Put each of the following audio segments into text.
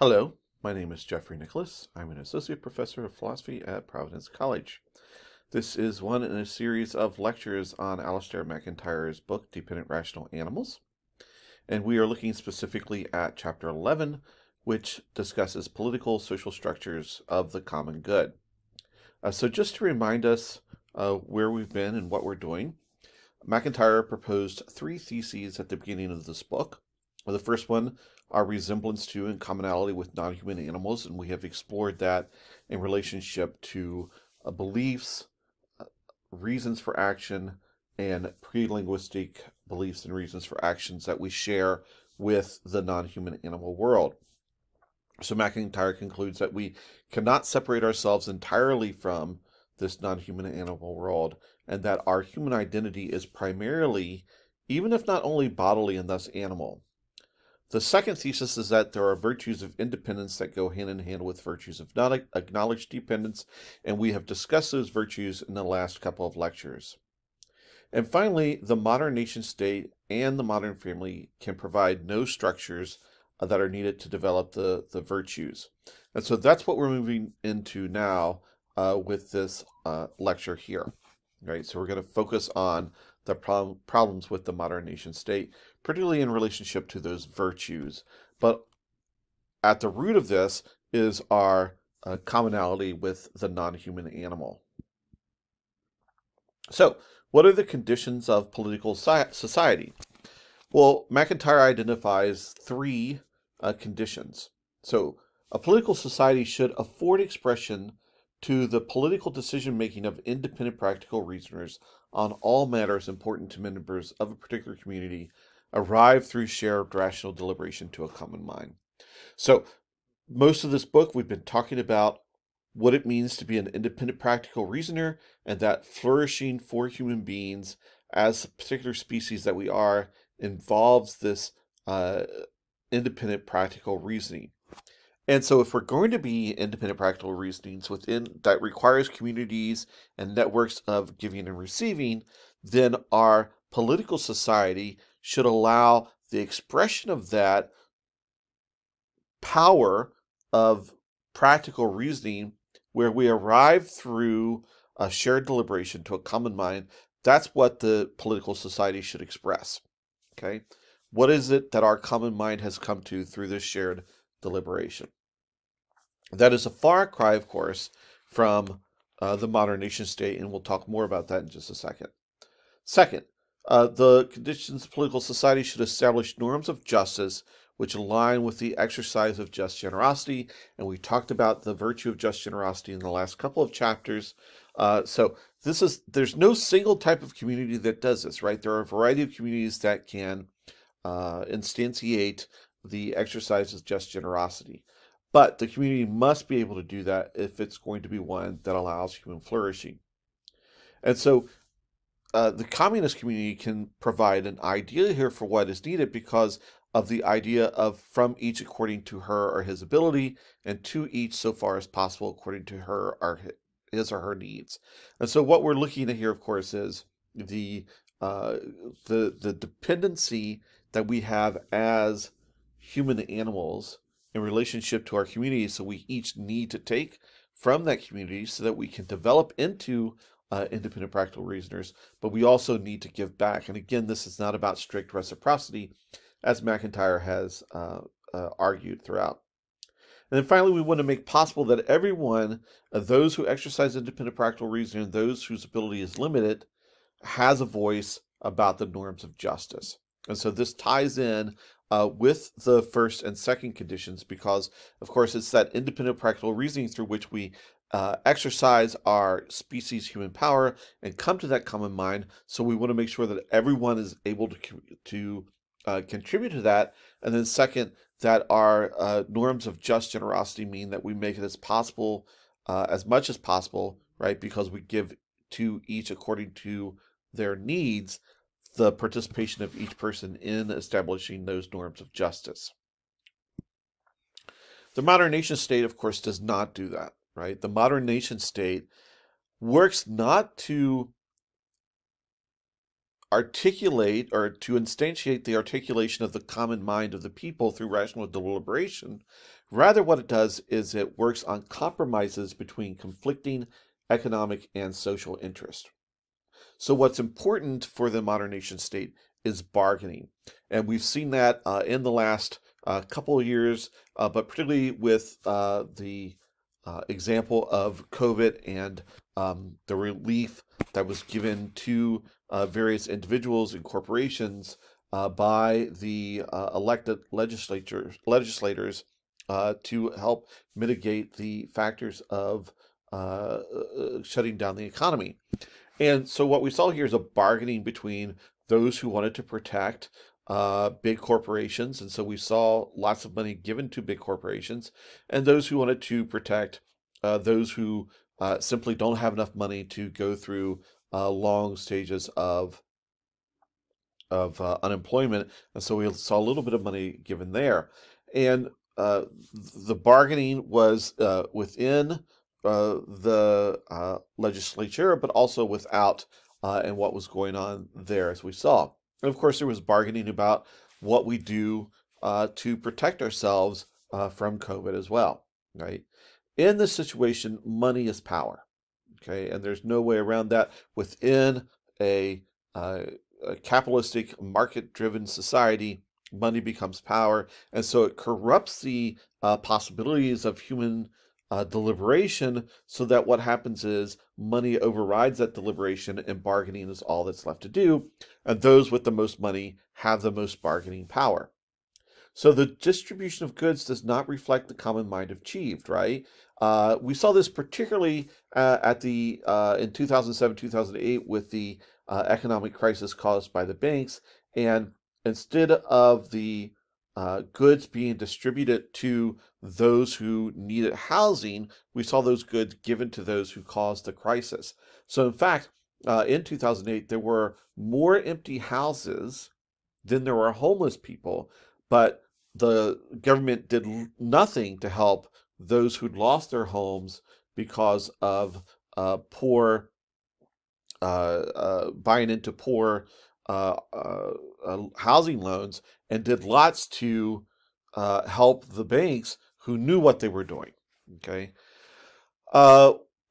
Hello, my name is Jeffrey Nicholas. I'm an associate professor of philosophy at Providence College. This is one in a series of lectures on Alasdair MacIntyre's book, Dependent Rational Animals. And we are looking specifically at chapter 11, which discusses political social structures of the common good. Uh, so, just to remind us uh, where we've been and what we're doing, MacIntyre proposed three theses at the beginning of this book. The first one, our resemblance to and commonality with non human animals, and we have explored that in relationship to uh, beliefs, uh, reasons for action, and pre linguistic beliefs and reasons for actions that we share with the non human animal world. So MacIntyre concludes that we cannot separate ourselves entirely from this non human animal world, and that our human identity is primarily, even if not only bodily and thus animal. The second thesis is that there are virtues of independence that go hand in hand with virtues of not acknowledged dependence, and we have discussed those virtues in the last couple of lectures. And finally, the modern nation state and the modern family can provide no structures uh, that are needed to develop the, the virtues. And so that's what we're moving into now uh, with this uh, lecture here. Right, so we're going to focus on the problem, problems with the modern nation state, particularly in relationship to those virtues. But at the root of this is our uh, commonality with the non human animal. So, what are the conditions of political society? Well, MacIntyre identifies three uh, conditions. So, a political society should afford expression to the political decision making of independent practical reasoners on all matters important to members of a particular community arrive through shared rational deliberation to a common mind. So, most of this book, we've been talking about what it means to be an independent practical reasoner and that flourishing for human beings as a particular species that we are involves this uh, independent practical reasoning. And so, if we're going to be independent practical reasonings within that requires communities and networks of giving and receiving, then our political society should allow the expression of that power of practical reasoning where we arrive through a shared deliberation to a common mind. That's what the political society should express. Okay. What is it that our common mind has come to through this shared deliberation? That is a far cry, of course, from uh, the modern nation state, and we'll talk more about that in just a second. Second, uh, the conditions of political society should establish norms of justice which align with the exercise of just generosity. And we talked about the virtue of just generosity in the last couple of chapters. Uh, so this is there's no single type of community that does this, right? There are a variety of communities that can uh, instantiate the exercise of just generosity. But the community must be able to do that if it's going to be one that allows human flourishing. And so uh, the communist community can provide an idea here for what is needed because of the idea of from each according to her or his ability, and to each so far as possible according to her or his or her needs. And so, what we're looking at here, of course, is the uh, the the dependency that we have as human animals in relationship to our community. So we each need to take from that community so that we can develop into uh, independent practical reasoners, but we also need to give back. And again, this is not about strict reciprocity, as MacIntyre has uh, uh, argued throughout. And then finally, we want to make possible that everyone, uh, those who exercise independent practical reasoning, and those whose ability is limited, has a voice about the norms of justice. And so this ties in uh, with the first and second conditions because, of course, it's that independent practical reasoning through which we uh, exercise our species human power and come to that common mind. So we want to make sure that everyone is able to to uh, contribute to that. And then second, that our uh, norms of just generosity mean that we make it as possible, uh, as much as possible, right? Because we give to each according to their needs, the participation of each person in establishing those norms of justice. The modern nation state, of course, does not do that right? The modern nation state works not to articulate or to instantiate the articulation of the common mind of the people through rational deliberation. Rather, what it does is it works on compromises between conflicting economic and social interest. So, what's important for the modern nation state is bargaining. And we've seen that uh, in the last uh, couple of years, uh, but particularly with uh, the uh, example of COVID and um, the relief that was given to uh, various individuals and corporations by the elected legislators legislators to help mitigate the factors of shutting down the economy. And so what we saw here is a bargaining between those who wanted to protect uh, big corporations, and so we saw lots of money given to big corporations, and those who wanted to protect uh, those who uh, simply don't have enough money to go through uh, long stages of of uh, unemployment, and so we saw a little bit of money given there, and uh, the bargaining was within uh, the uh, legislature, but also without, uh, and what was going on there, as we saw. And of course, there was bargaining about what we do uh, to protect ourselves from COVID as well, right? In this situation, money is power. Okay, and there's no way around that within a, uh, a capitalistic, market-driven society. Money becomes power, and so it corrupts the uh, possibilities of human uh, deliberation. So that what happens is money overrides that deliberation, and bargaining is all that's left to do. And those with the most money have the most bargaining power. So the distribution of goods does not reflect the common mind achieved, right? Uh, we saw this particularly uh, at the uh, in 2007 2008 with the uh, economic crisis caused by the banks and instead of the uh, goods being distributed to those who needed housing we saw those goods given to those who caused the crisis. So in fact uh, in 2008 there were more empty houses than there were homeless people but the government did nothing to help those who'd lost their homes because of uh, poor uh, uh, buying into poor uh, uh, uh, housing loans and did lots to help the banks who knew what they were doing. Okay.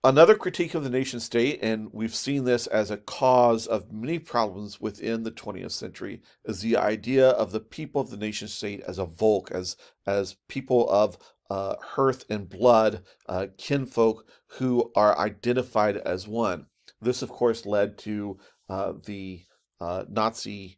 Another critique of the nation state, and we've seen this as a cause of many problems within the 20th century, is the idea of the people of the nation state as a Volk, as as people of uh, hearth and blood, uh, kinfolk who are identified as one. This, of course, led to uh, the uh, Nazi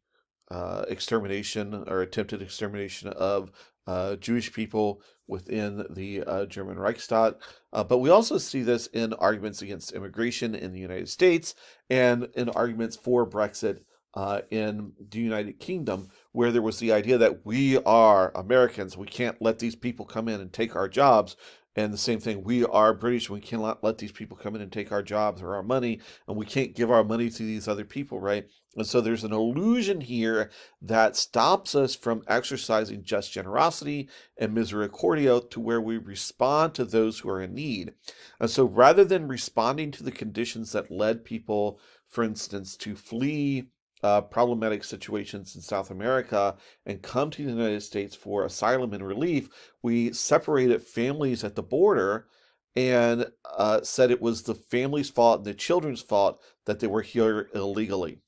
uh, extermination or attempted extermination of uh, Jewish people within the German Reichstag. but we also see this in arguments against immigration in the United States and in arguments for Brexit uh, in the United Kingdom, where there was the idea that we are Americans, we can't let these people come in and take our jobs. And the same thing, we are British, we cannot let these people come in and take our jobs or our money, and we can't give our money to these other people, right? And so there's an illusion here that stops us from exercising just generosity and misericordia to where we respond to those who are in need. And so rather than responding to the conditions that led people, for instance, to flee uh, problematic situations in South America and come to the United States for asylum and relief, we separated families at the border and uh, said it was the family's fault and the children's fault that they were here illegally.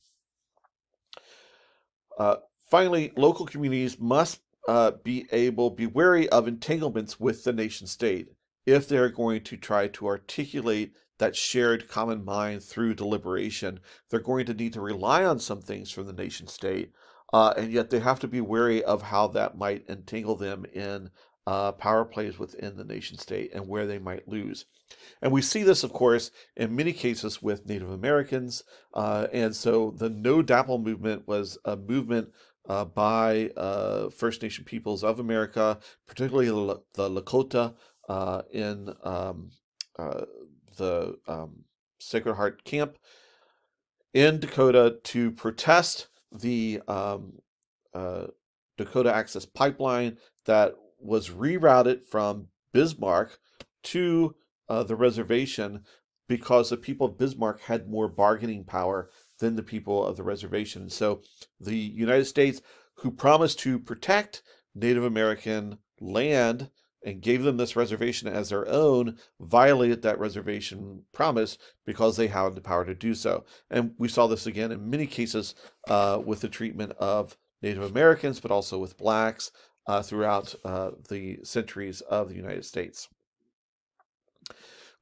Uh, finally, local communities must uh, be able, be wary of entanglements with the nation state if they're going to try to articulate that shared common mind through deliberation. They're going to need to rely on some things from the nation state, uh, and yet they have to be wary of how that might entangle them in uh, power plays within the nation state and where they might lose. And we see this, of course, in many cases with Native Americans. Uh, and so the No DAPL movement was a movement uh, by uh, First Nation peoples of America, particularly the, Lakota uh, in um, uh, the um, Sacred Heart Camp in Dakota to protest the um, uh, Dakota Access Pipeline that was rerouted from Bismarck to uh, the reservation because the people of Bismarck had more bargaining power than the people of the reservation. So the United States, who promised to protect Native American land and gave them this reservation as their own, violated that reservation promise because they had the power to do so. And we saw this again in many cases uh, with the treatment of Native Americans, but also with blacks uh, throughout uh, the centuries of the United States.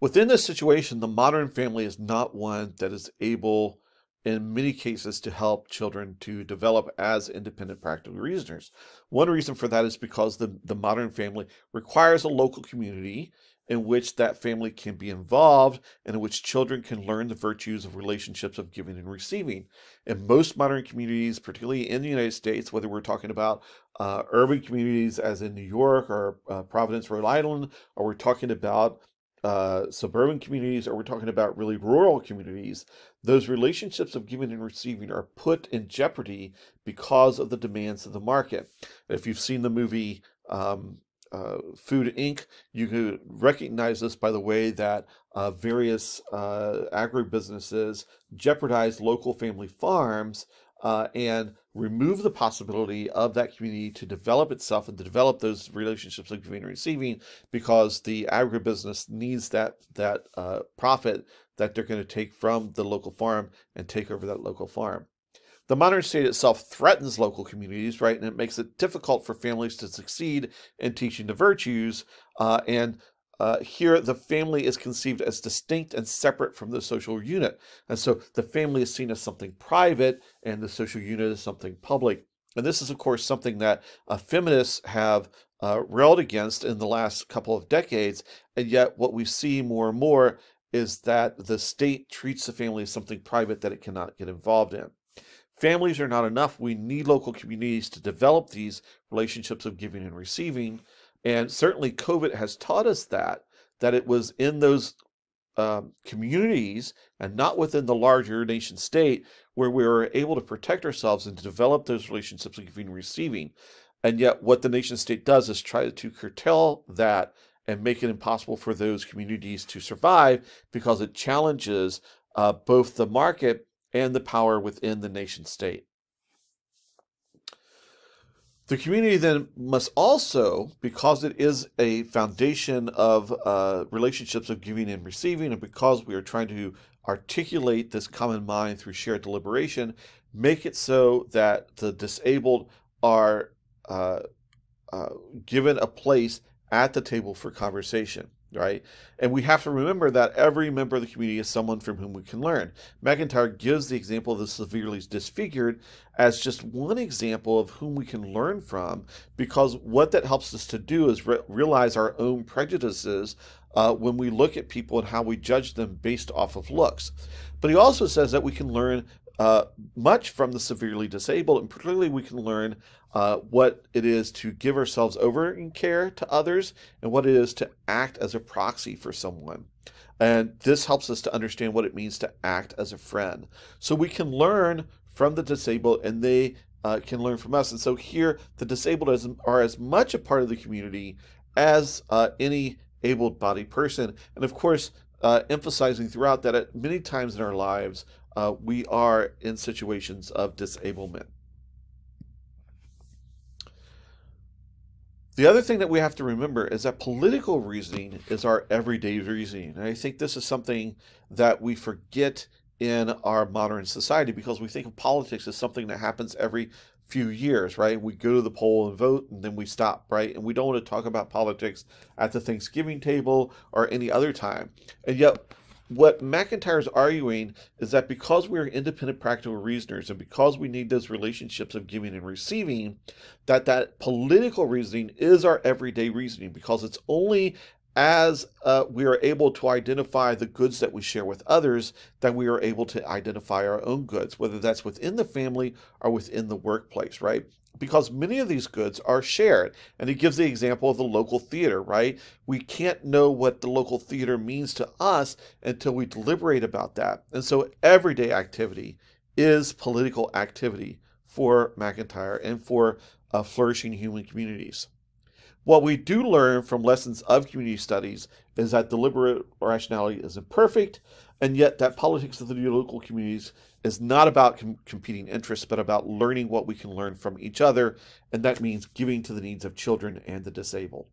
Within this situation, the modern family is not one that is able in many cases to help children to develop as independent practical reasoners. One reason for that is because the, the modern family requires a local community in which that family can be involved and in which children can learn the virtues of relationships of giving and receiving. In most modern communities, particularly in the United States, whether we're talking about uh, urban communities as in New York or uh, Providence, Rhode Island, or we're talking about uh, suburban communities or we're talking about really rural communities, those relationships of giving and receiving are put in jeopardy because of the demands of the market. If you've seen the movie um, uh, Food Inc., you can recognize this by the way that uh, various uh, agribusinesses jeopardize local family farms uh, and remove the possibility of that community to develop itself and to develop those relationships of giving and receiving because the agribusiness needs that that uh, profit that they're going to take from the local farm and take over that local farm. The modern state itself threatens local communities, right? And it makes it difficult for families to succeed in teaching the virtues. Uh, and uh, here, the family is conceived as distinct and separate from the social unit. And so the family is seen as something private and the social unit is something public. And this is, of course, something that uh, feminists have uh, railed against in the last couple of decades. And yet, what we see more and more is that the state treats the family as something private that it cannot get involved in. Families are not enough. We need local communities to develop these relationships of giving and receiving. And certainly, COVID has taught us that, that it was in those um, communities and not within the larger nation state where we were able to protect ourselves and to develop those relationships of giving and receiving. And yet, what the nation state does is try to curtail that and make it impossible for those communities to survive because it challenges uh, both the market and the power within the nation state. The community then must also, because it is a foundation of uh, relationships of giving and receiving, and because we are trying to articulate this common mind through shared deliberation, make it so that the disabled are uh, uh, given a place at the table for conversation right? And we have to remember that every member of the community is someone from whom we can learn. MacIntyre gives the example of the severely disfigured as just one example of whom we can learn from, because what that helps us to do is re- realize our own prejudices uh, when we look at people and how we judge them based off of looks. But he also says that we can learn uh, much from the severely disabled, and particularly we can learn uh, what it is to give ourselves over in care to others and what it is to act as a proxy for someone. And this helps us to understand what it means to act as a friend. So we can learn from the disabled and they uh, can learn from us. And so here, the disabled is, are as much a part of the community as uh, any able bodied person. And of course, uh, emphasizing throughout that at many times in our lives, uh, we are in situations of disablement. The other thing that we have to remember is that political reasoning is our everyday reasoning. And I think this is something that we forget in our modern society because we think of politics as something that happens every few years, right? We go to the poll and vote and then we stop, right? And we don't want to talk about politics at the Thanksgiving table or any other time. And yet, what MacIntyre is arguing is that because we are independent practical reasoners and because we need those relationships of giving and receiving, that that political reasoning is our everyday reasoning because it's only as uh, we are able to identify the goods that we share with others that we are able to identify our own goods, whether that's within the family or within the workplace, right? Because many of these goods are shared. And he gives the example of the local theater, right? We can't know what the local theater means to us until we deliberate about that. And so everyday activity is political activity for MacIntyre and for uh, flourishing human communities. What we do learn from lessons of community studies is that deliberate rationality is imperfect, and yet that politics of the new local communities is not about com- competing interests, but about learning what we can learn from each other, and that means giving to the needs of children and the disabled.